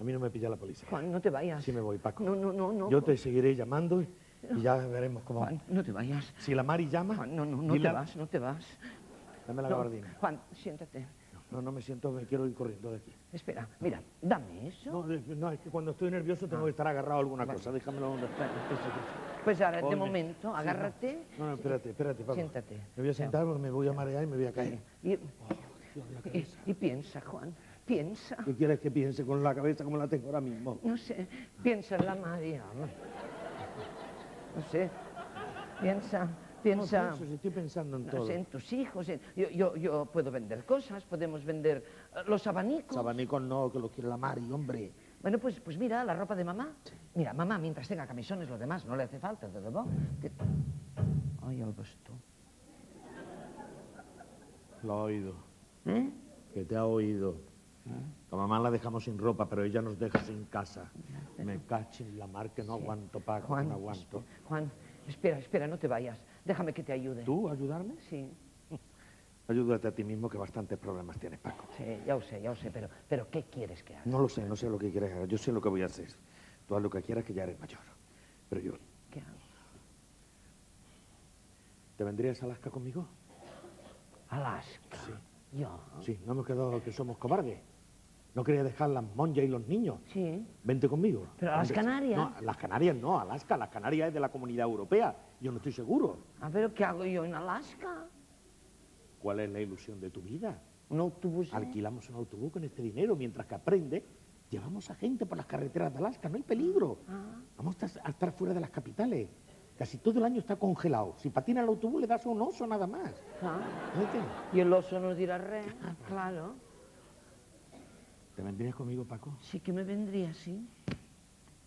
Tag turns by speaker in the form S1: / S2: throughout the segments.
S1: A mí no me pilla la policía.
S2: Juan, no te vayas.
S1: Sí me voy, Paco.
S2: No, no, no, no.
S1: Yo te seguiré llamando y, y ya veremos cómo...
S2: Juan, no te vayas.
S1: Si la Mari llama...
S2: Juan, no, no, no te vas, no te vas.
S1: Dame la
S2: No,
S1: gabardina.
S2: Juan, siéntate.
S1: No, no me siento, me quiero ir corriendo de aquí.
S2: Espera, mira, dame eso.
S1: No, no, es que cuando estoy nervioso tengo que estar agarrado a alguna cosa. Déjamelo. donde-
S2: Bueno, Pues ahora, de momento, agárrate.
S1: No, no, espérate, espérate, Paco.
S2: Siéntate.
S1: Me voy a sentar porque me voy a marear y me voy a caer.
S2: Y,
S1: Dios, la
S2: y-
S1: cabeza.
S2: y piensa, Juan, piensa.
S1: ¿Qué quieres que piense con la cabeza como la tengo ahora mismo?
S2: No sé, piensa en la María. No sé, piensa,
S1: No
S2: piensa.
S1: pienso, si estoy pensando en
S2: no
S1: todo.
S2: sé, en tus hijos. en- yo, yo, yo puedo vender cosas, podemos vender eh, los abanicos.
S1: Los abanicos no, que los quiere la Mari, hombre.
S2: Bueno, pues, pues mira, la ropa de mamá. Mira, mamá, mientras tenga camisones, lo demás no le hace falta, de debò. Que... Ai, el.
S1: Lo ha oído.
S2: Eh?
S1: Que te ha oído. A mamá la dejamos sin ropa, pero ella nos deja sin casa. Me cacho en la mar que no aguanto, Paco, que
S2: Juan,
S1: no aguanto.
S2: espe- Juan, espera, espera, no te vayas. Déjame que te ayude.
S1: ¿Tú ayudarme?
S2: Sí,
S1: Ayúdate a ti mismo que bastantes problemas tienes, Paco.
S2: sí, ya lo sé, ya lo sé, pero, pero ¿qué quieres que haga?
S1: No lo sé, no sé lo que quieres hacer. Yo sé lo que voy a hacer. Tú haz lo que quieras, que ya eres mayor. Pero yo,
S2: ¿Qué hago?
S1: ¿te vendrías a Alaska conmigo?
S2: Alaska. Yo.
S1: Sí, no hemos quedado que somos cobardes. No quería dejar las monjas y los niños.
S2: Sí.
S1: Vente conmigo.
S2: Pero a las. Canarias.
S1: No, las Canarias no, Alaska. Las Canarias es de la comunidad europea. Yo no estoy seguro.
S2: Ah, pero ¿qué hago yo en Alaska?
S1: ¿Cuál es la ilusión de tu vida?
S2: Un autobús. ¿eh?
S1: Alquilamos un autobús con este dinero mientras que aprende. Llevamos a gente por las carreteras de Alaska, no hay peligro.
S2: Ah.
S1: Vamos a estar fuera de las capitales. Casi todo el año está congelado. Si patina el autobús le das a un oso nada más.
S2: Ah, y el oso no dirá re, claro.
S1: ¿Te vendrías conmigo, Paco?
S2: Sí que me vendría, sí.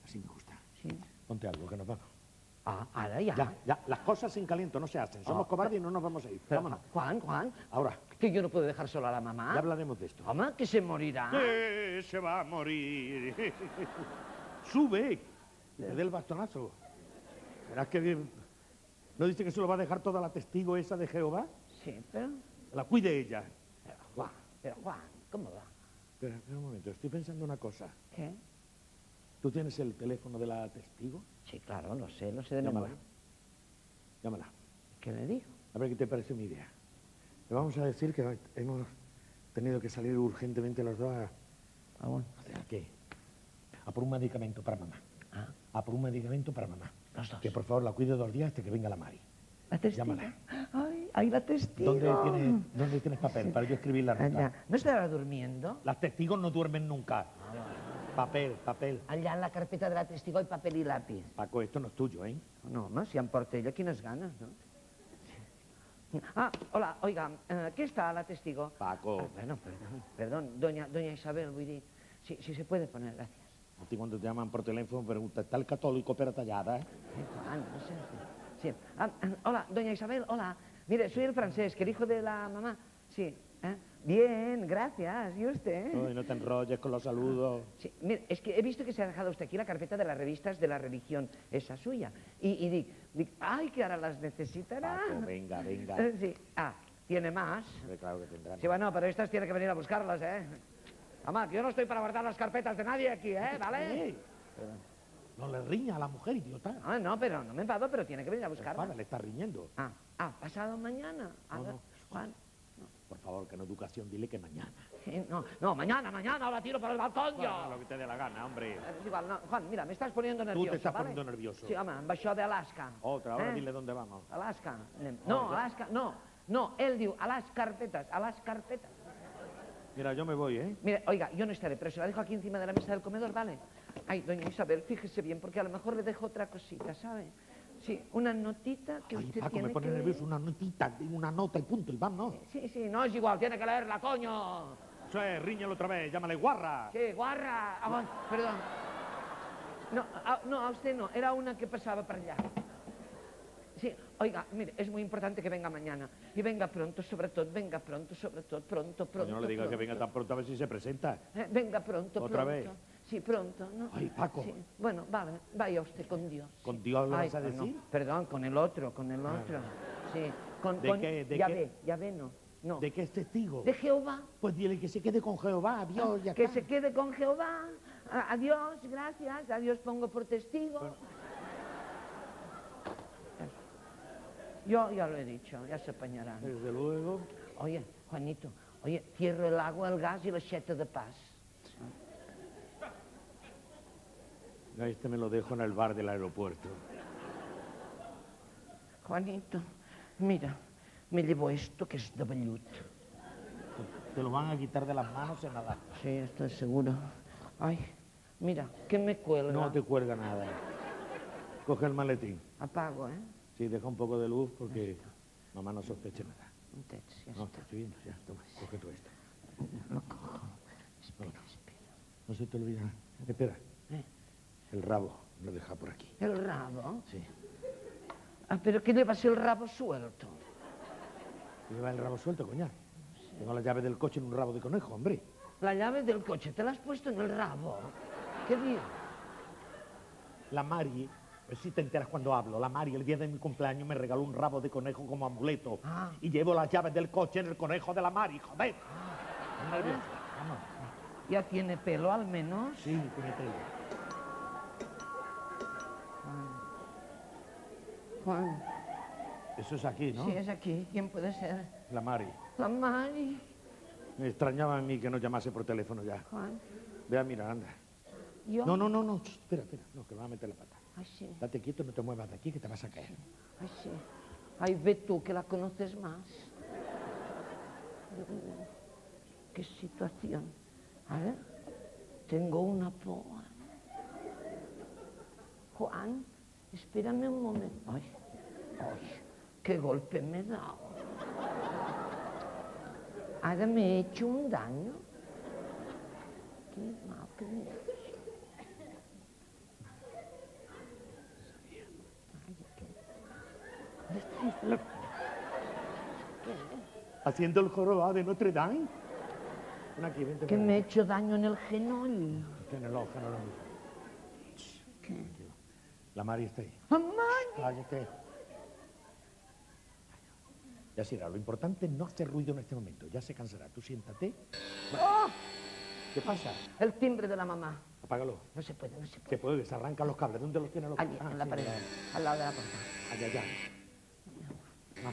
S1: Así me gusta.
S2: sí.
S1: Ponte algo, que nos vamos.
S2: Ah, ahora ya.
S1: Ya, ya, las cosas sin caliento no se hacen. Somos
S2: Ah.
S1: cobardes y no nos vamos a ir.
S2: Pero,
S1: Vámonos.
S2: Juan, Juan,
S1: Ahora,
S2: que yo no puedo dejar sola a la mamá.
S1: ya hablaremos de esto.
S2: Mamá, que se morirá.
S1: Eh, se va a morir. Sube. Y te dé el bastonazo. Verás que... ¿No dice que se lo va a dejar toda la testigo esa de Jehová?
S2: Sí, pero,
S1: La cuide ella.
S2: pero Juan, pero Juan, ¿cómo va?
S1: Espera, espera un momento. Estoy pensando una cosa.
S2: ¿Qué?
S1: ¿Tú tienes el teléfono de la testigo?
S2: Sí, claro, lo sé, lo sé de
S1: Llámala.
S2: memoria.
S1: Llámala.
S2: ¿Qué le digo?
S1: A ver qué te parece mi idea. Le vamos a decir que hemos tenido que salir urgentemente los dos a...
S2: Ah, bueno.
S1: ¿A qué? A por un medicamento para mamá.
S2: Ah,
S1: A por un medicamento para mamá.
S2: Los dos.
S1: Que por favor la cuide dos días hasta que venga la Mari.
S2: ¿La testigo?
S1: Llámala.
S2: Ay, ay, la testigo.
S1: ¿Dónde tienes, ¿Dónde tienes papel para yo escribir la nota?
S2: Allá. ¿No estará durmiendo?
S1: Las testigos no duermen nunca. Papel, papel.
S2: Allá en la carpeta de la testigo hay papel y lápiz.
S1: Paco, esto no es tuyo, ¿eh?
S2: No, no, si em porta ella, quines ganes, no? Ah, hola, oiga, eh, ¿qué está la testigo?
S1: Paco,
S2: Ah, bueno, perdón, perdón, doña, doña Isabel, si, si se puede poner, gracias.
S1: A ti cuando te llaman por teléfono pregunta, ¿está el católico pera tallada, eh?
S2: Ay, Juan, no sé. Sí. Ah, ah, hola, doña Isabel, hola. Mire, soy el francés, que el hijo de la mamá. Sí. ¿eh? Bien, gracias. ¿Y usted?
S1: Uy, no te enrolles con los saludos.
S2: Sí, mire, es que he visto que se ha dejado usted aquí la carpeta de las revistas de la religión, esa suya. Y, y dic, dic, ay, que ahora las necesitará.
S1: Paco, venga, venga.
S2: Sí. Ah, ¿tiene más?
S1: Hombre, Claro que tendrán.
S2: Sí, bueno, pero estas tiene que venir a buscarlas, ¿eh? Mamá, que yo no estoy para guardar las carpetas de nadie aquí, ¿eh? ¿Vale?
S1: Eh, No le riña a la mujer, idiota.
S2: Ah, no, pero no me enfado, pero tiene que venir a
S1: Para,
S2: buscarlas.
S1: le está riñendo.
S2: Ah, ah, pasado mañana. A
S1: No, no.
S2: Juan.
S1: Por favor, que en educación dile que mañana.
S2: Eh, No, no, mañana, mañana, ahora tiro por el balcón
S1: Bueno,
S2: jo.
S1: lo que te dé la gana, hombre.
S2: Eh, És igual, no, Juan, mira, me estás poniendo nervioso,
S1: estás
S2: ¿vale?
S1: poniendo nervioso.
S2: Sí, home, això d'Alaska.
S1: Otra, ahora
S2: Eh?
S1: dile dónde vamos.
S2: Alaska. No. Alaska, no. No, él diu a las carpetas, a las carpetas.
S1: Mira, yo me voy, ¿eh?
S2: Mire, oiga, yo no estaré, pero se la dejo aquí encima de la mesa del comedor, ¿vale? Ay, doña Isabel, fíjese bien, porque a lo mejor le dejo otra cosita, ¿sabe? Sí, una notita que
S1: Ay,
S2: usted
S1: Paco,
S2: tiene
S1: me pone
S2: que
S1: nervioso. Una notita, una nota y punto, y vamos.
S2: Sí, sí, no es igual, tiene que leerla, coño.
S1: Eso es, riñalo otra vez, llámale guarra.
S2: ¿Qué? Guarra. Ah, perdón. No, a, no, a usted no. Era una que pasaba para allá. Sí, oiga, mire, es muy importante que venga mañana. Y venga pronto, sobre todo, venga pronto, sobre todo, pronto, pronto.
S1: Coño, no le digas que venga tan pronto a ver si se presenta.
S2: Eh, venga pronto,
S1: ¿Otra
S2: pronto.
S1: vez?
S2: Sí, pronto, ¿no?
S1: Ay, Paco.
S2: Sí. Bueno, vale, vaya usted con Dios.
S1: ¿Con Dios lo
S2: Ay,
S1: vas a
S2: no,
S1: decir?
S2: perdón, con el otro, con el otro. Sí, con,
S1: ¿De
S2: con-
S1: qué, de
S2: ya
S1: qué?
S2: ve, ya ve, no. No.
S1: ¿De qué es testigo?
S2: ¿De Jehová?
S1: Pues dile que se quede con Jehová, adiós, ya
S2: Que
S1: está.
S2: se quede con Jehová. Adiós, gracias, adiós pongo por testigo. Yo ya lo he dicho, ya se apañarán.
S1: Desde luego.
S2: Oye, Juanito, oye, cierro el agua, el gas y la cheta de paz.
S1: A Este me lo dejo en el bar del aeropuerto.
S2: Juanito, mira, me llevo esto que es de vellut.
S1: Te lo van a quitar de las manos en nada.
S2: Sí, estoy seguro. Ay, mira, que me cuelga.
S1: No te cuelga nada. Coge el maletín.
S2: Apago, ¿eh?
S1: Sí, deja un poco de luz porque mamá no sospeche nada.
S2: Entonces, ya
S1: No,
S2: está.
S1: estoy viendo, ya. Toma, coge tú esto.
S2: Lo cojo. Espera, espera.
S1: No se te olvida. Espera.
S2: ¿Eh?
S1: El rabo lo deja por aquí.
S2: El rabo.
S1: Sí.
S2: Ah, pero ¿qué llevas el rabo suelto?
S1: Lleva el rabo suelto, coña. Tengo la llave del coche en un rabo de conejo, hombre.
S2: La llave del coche, ¿te la has puesto en el rabo? ¿Qué día?
S1: La Mari, si te enteras cuando hablo, la Mari el día de mi cumpleaños me regaló un rabo de conejo como amuleto.
S2: Ah.
S1: Y llevo las llaves del coche en el conejo de la Mari, joder.
S2: Ah.
S1: Nervioso. Vamos.
S2: Ya tiene pelo al menos.
S1: Sí, tiene pelo.
S2: Juan,
S1: Eso es aquí, ¿no?
S2: si es aquí, ¿quién puede ser?
S1: La Mari.
S2: La Mari.
S1: Me extrañaba a mí que no llamase por teléfono ya.
S2: Juan,
S1: Ve a mirar, anda.
S2: yo.
S1: No, no, no, no. Espera, espera. No, que me va a meter la pata.
S2: Ay, sí.
S1: Date quieto, no te muevas de aquí, que te vas a caer.
S2: Ay, sí. Ay, ve tú, que la conoces más. Qué situación. A ver, tengo una poa. Juan, espérame un momento. Ay, ay, qué golpe me he dado. Ahora me he hecho un daño. Qué mal que me...
S1: Haciendo el jorobado de Notre Dame. Ven aquí, vente.
S2: Que me he hecho daño en el genol.
S1: Tiene el ojo, no lo mires.
S2: ¿Qué?
S1: La Mari está ahí. Cállate. Ya será, lo importante es no hacer ruido en este momento. Ya se cansará. Tú siéntate.
S2: ¡Oh!
S1: ¿Qué pasa?
S2: El timbre de la mamá.
S1: Apágalo.
S2: No se puede, no se puede.
S1: Se puede, se arrancan los cables. ¿Dónde los tiene los
S2: Allí,
S1: cables?
S2: en la
S1: sí,
S2: pared, al lado de la puerta.
S1: Allá, allá. Ah,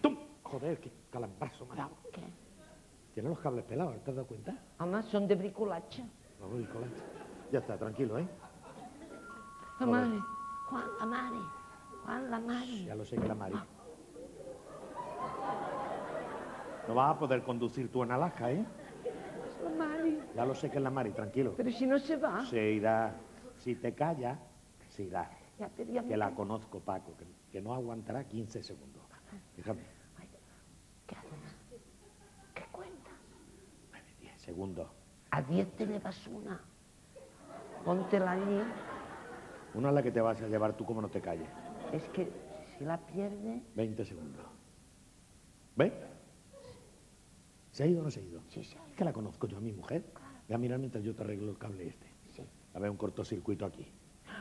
S1: ¡Tum! Joder, qué calambrazo me ha dado. Tiene los cables pelados, ¿te has dado cuenta?
S2: Mamá, son de bricolacha.
S1: Vamos, Nicolás. Ya está, tranquilo, ¿eh?
S2: La. Juan, la madre. Juan, la madre.
S1: Ya lo sé que la Mari. No vas a poder conducir tú en Alaska, ¿eh?
S2: La madre.
S1: Ya lo sé que es la Mari, tranquilo.
S2: Pero si no se va.
S1: Se irá. Si te calla, se irá. Que la conozco, Paco, que, que no aguantará 15 segundos. Déjame.
S2: Ay, ¿Qué haces? ¿Qué cuentas?
S1: 10 segundos.
S2: A 10 te llevas una. Póntela allí.
S1: Una es la que te vas a llevar tú como no te calles.
S2: Es que si la pierde,
S1: 20 segundos. ¿Ves? ¿Se ha ido o no se ha ido?
S2: sí, sí.
S1: Es que la conozco yo a mi mujer. Ve a mirar mientras yo te arreglo el cable este.
S2: sí.
S1: A ver, un cortocircuito aquí.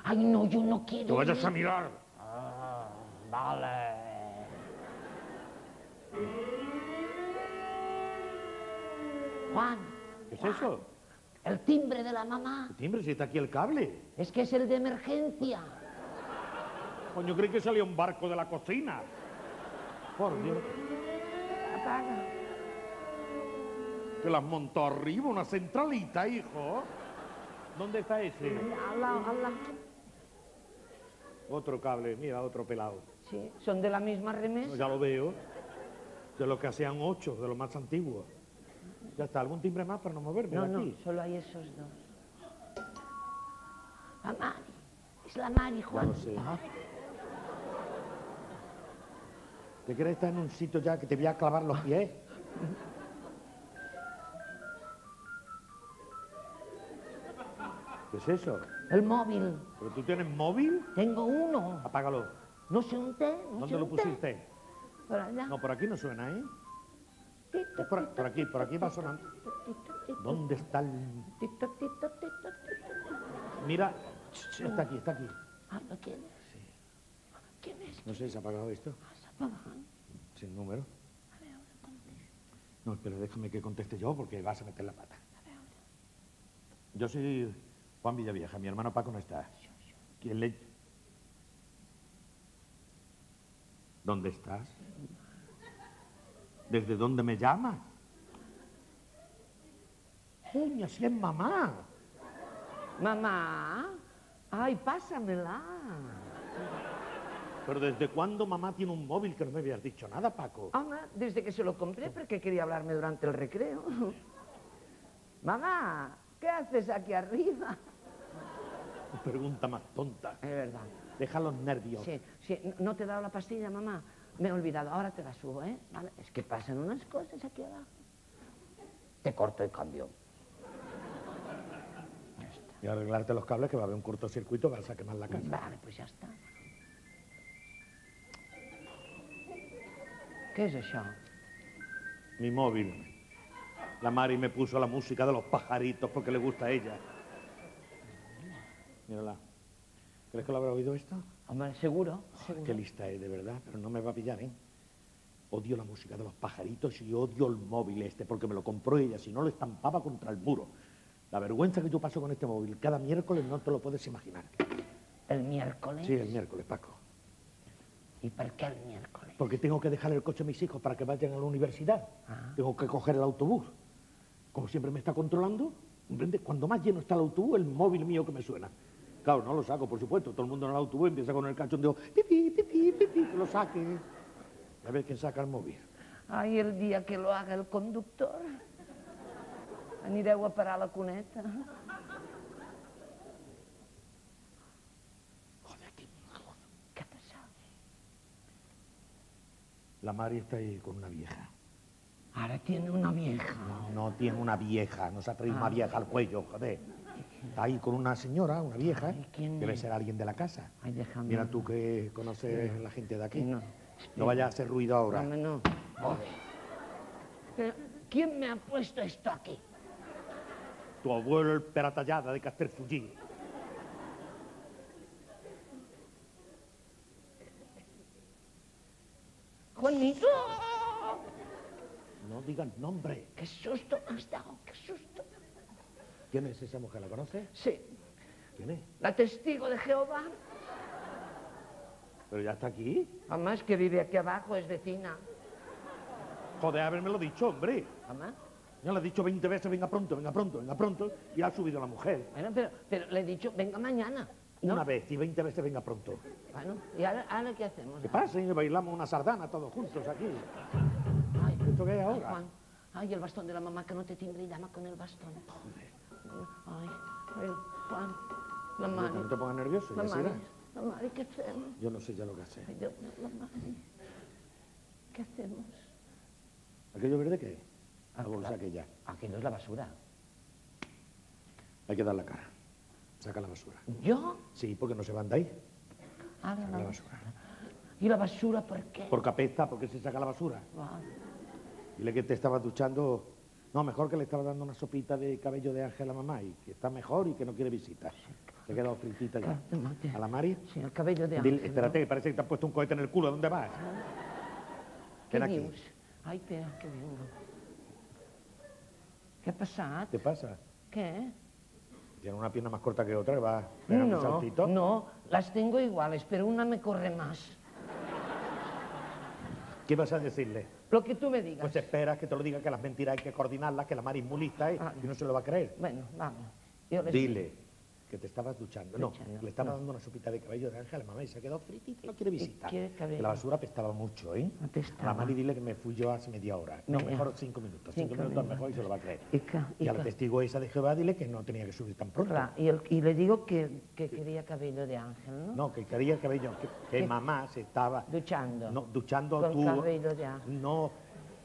S2: Ay, no, yo no quiero.
S1: ¡No vayas a mirar!
S2: Ah, vale. Juan,
S1: ¿Qué es eso?
S2: el timbre de la mamá.
S1: ¿Qué timbre? Si está aquí el cable.
S2: Es que es el de emergencia.
S1: Coño, creí que salía un barco de la cocina. Por Dios.
S2: Apaga.
S1: Que las montó arriba, una centralita, hijo. ¿Dónde está ese?
S2: Al lado, al lado.
S1: Otro cable, mira, otro pelado.
S2: Sí, son de la misma
S1: No,
S2: remesa.
S1: ya lo veo. De lo que hacían ocho, de los más antiguos. Ya está, ¿algún timbre más para no moverme
S2: No,
S1: de
S2: no,
S1: aquí?
S2: solo hay esos dos. La Mari. Es la Mari, Juan.
S1: lo sé. ¿Te quieres estar en un sitio ya que te voy a clavar los pies? ¿Qué es eso?
S2: El móvil.
S1: ¿Pero tú tienes móvil?
S2: Tengo uno.
S1: Apágalo.
S2: No sé un té. No
S1: ¿Dónde
S2: sé
S1: lo
S2: un té. Por allá.
S1: No, por aquí no suena, ¿eh? Es por, aquí, por aquí va sonando. ¿Dónde está el...? Mira, está aquí, está aquí.
S2: Ah, ¿lo quieres? ¿Quién es?
S1: No sé, ¿se ha apagado esto?
S2: Ah.
S1: Sin número. No, pero déjame que conteste yo porque vas a meter la pata. Yo soy Juan Villavieja, mi hermano Paco no está. ¿Quién le...? ¿Dónde estás? ¿Desde dónde me llamas? Coño, si es mamá.
S2: Mamá, ay, pásamela.
S1: Pero ¿desde cuándo mamá tiene un móvil que no me habías dicho nada, Paco?
S2: Mamá, desde que se lo compré porque quería hablarme durante el recreo. Mamá, ¿qué haces aquí arriba?
S1: Pregunta más tonta.
S2: Es verdad.
S1: Deja los nervios.
S2: Sí, sí, no- te he dado la pastilla, mamá. Me he olvidado, ahora te la subo, ¿eh? Vale, Es que pasan unas cosas aquí abajo. Te corto y cambio. Ya está.
S1: Y arreglarte los cables que va a haber un cortocircuito que vas a quemar la casa.
S2: Vale, pues ya está. ¿Qué es eso?
S1: Mi móvil. La Mari me puso la música de los pajaritos porque le gusta a ella. Mírala. ¿Crees que lo habrá oído esto?
S2: Hombre, seguro.
S1: Joder, qué lista es, de verdad, pero no me va a pillar, ¿eh? Odio la música de los pajaritos y odio el móvil este, porque me lo compró ella, si no lo estampaba contra el muro. La vergüenza que yo paso con este móvil cada miércoles no te lo puedes imaginar.
S2: El miércoles.
S1: Sí, el miércoles, Paco.
S2: ¿Y por qué el miércoles?
S1: Porque tengo que dejar el coche a mis hijos para que vayan a la universidad.
S2: Ah.
S1: Tengo que coger el autobús. Como siempre me está controlando, cuando más lleno está el autobús, el móvil mío que me suena. Claro, no lo saco, por supuesto. Todo el mundo en el autobús empieza con el cachondeo, pipi, pipi, pipi, que lo saque. A ver quién saca el móvil.
S2: Ay, el día que lo haga el conductor. Anireu a parar a la cuneta.
S1: Joder, qué malo.
S2: ¿Qué ha?
S1: La Mari está ahí con una vieja.
S2: Ahora tiene una vieja.
S1: No, no tiene una vieja, no se ha traído
S2: Ah.
S1: una vieja al cuello, joder. Está ahí con una señora, una vieja.
S2: Ay, ¿quién
S1: Debe
S2: es?
S1: ser alguien de la casa.
S2: Ay, déjame.
S1: Mira tú que conoces la gente de aquí.
S2: No.
S1: No vayas a hacer ruido ahora.
S2: Dame, no. Pero, ¿Quién me ha puesto esto aquí?
S1: Tu abuelo el peratallada de Castelfullí.
S2: Juanito.
S1: No digas nombre.
S2: ¡Qué susto me has dado! ¡Qué susto!
S1: ¿Quién es esa mujer? ¿La conoces?
S2: Sí,
S1: ¿Quién es?
S2: la testigo de Jehová.
S1: Pero ya está aquí.
S2: Además que vive aquí abajo, es vecina.
S1: Joder, habérmelo dicho, hombre.
S2: Mamá.
S1: Ya le he dicho 20 veces, venga pronto, venga pronto, venga pronto. Y ha subido la mujer.
S2: Bueno, pero, pero le he dicho, venga mañana. ¿no?
S1: Una vez y 20 veces, venga pronto.
S2: Bueno, ¿y ahora, ahora qué hacemos?
S1: ¿Qué pasa? Y bailamos una sardana todos juntos aquí.
S2: Ay,
S1: ¿Esto qué es
S2: ay,
S1: ahora?
S2: Juan. Ay, el bastón de la mamá que no te timbre y llama con el bastón. Ay, ay, Juan, la
S1: No,
S2: madre.
S1: no te pongas nervioso,
S2: La
S1: ya
S2: la madre, ¿qué hacemos?
S1: Yo no sé ya lo que hacer.
S2: Ay, Dios mío, la madre. ¿Qué hacemos?
S1: ¿Aquello verde qué es? La
S2: Ah,
S1: bolsa
S2: claro.
S1: aquella.
S2: Aquí no es la basura.
S1: Hay que dar la cara. Saca la basura.
S2: ¿Yo?
S1: Sí, porque no se van de ahí.
S2: Ah,
S1: Saca
S2: la
S1: la
S2: basura.
S1: basura.
S2: ¿Y la basura por qué?
S1: Porque apesta, porque se saca la basura.
S2: Vale.
S1: Dile que te estaba duchando. No, mejor que le estaba dando una sopita de cabello de ángel a mamá y que está mejor y que no quiere visitas. Se ha quedado fritita ya. ¿A la Mari?
S2: Sí, el cabello de
S1: Dile,
S2: ángel,
S1: espérate, que parece que te has puesto un cohete en el culo. ¿Dónde vas?
S2: ¿Qué
S1: Ven aquí.
S2: dius? Ay, espera, que vengo. Què ha passat?
S1: ¿Qué pasa?
S2: Què?
S1: Tiene una pierna más corta que otra, va a pegar un
S2: No,
S1: saltito.
S2: no, las tengo iguales, pero una me corre más.
S1: ¿Qué vas a decirle?
S2: Lo que tú me digas.
S1: Pues esperas que te lo diga que las mentiras hay que coordinarlas, que la Mari es ¿eh?
S2: Ah.
S1: y no se lo va a creer.
S2: Bueno, vamos. Yo les
S1: Dile que te estabas duchando. No, le estaba
S2: no.
S1: dando una sopita de cabello de ángel a mamá y se ha quedado fritita y no quiere visitar.
S2: quiere
S1: la basura apestaba mucho, ¿eh?
S2: Apestaba.
S1: A la Mari dile que me fui yo hace media hora. No,
S2: Media.
S1: mejor cinco minutos. Cinco,
S2: Cinco
S1: minutos mejor y se lo va a creer. Y a la testigo esa de Jehová dile que no tenía que subir tan pronto.
S2: y, el, y le digo que, que quería cabello de ángel, ¿no?
S1: No, que quería cabello, que, mamá se estaba
S2: Duchando.
S1: no, duchando
S2: Con
S1: tú.
S2: cabello de ángel.
S1: No,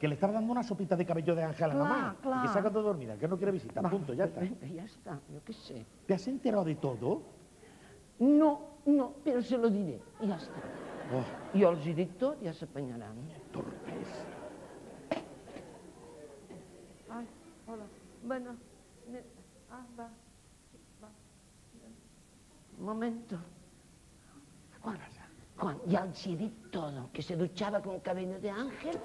S1: que le estaba dando una sopita de cabello de ángel a la mamá. Y que se ha quedado dormida, que no quiere visitar. Punto, ya
S2: pues
S1: está.
S2: venga, ya está, yo qué sé.
S1: ¿Te has enterado de todo?
S2: No, no, pero se lo diré, i ja està.
S1: Oh,
S2: Jo els hi dic tot, ja s'apanyaran.
S1: torpes.
S2: Ay, hola. Bueno, me- ah, va, va. Un momento. Juan, y al todo, que se duchaba con cabello de ángel.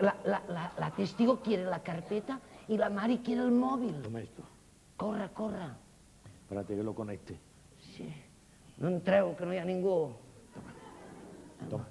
S2: La, testigo quiere la carpeta y la Mari quiere el móvil.
S1: Toma esto.
S2: Corra, corra.
S1: Espérate que lo conecte.
S2: Sí. No entrego, que no haya ningú. Toma. Toma.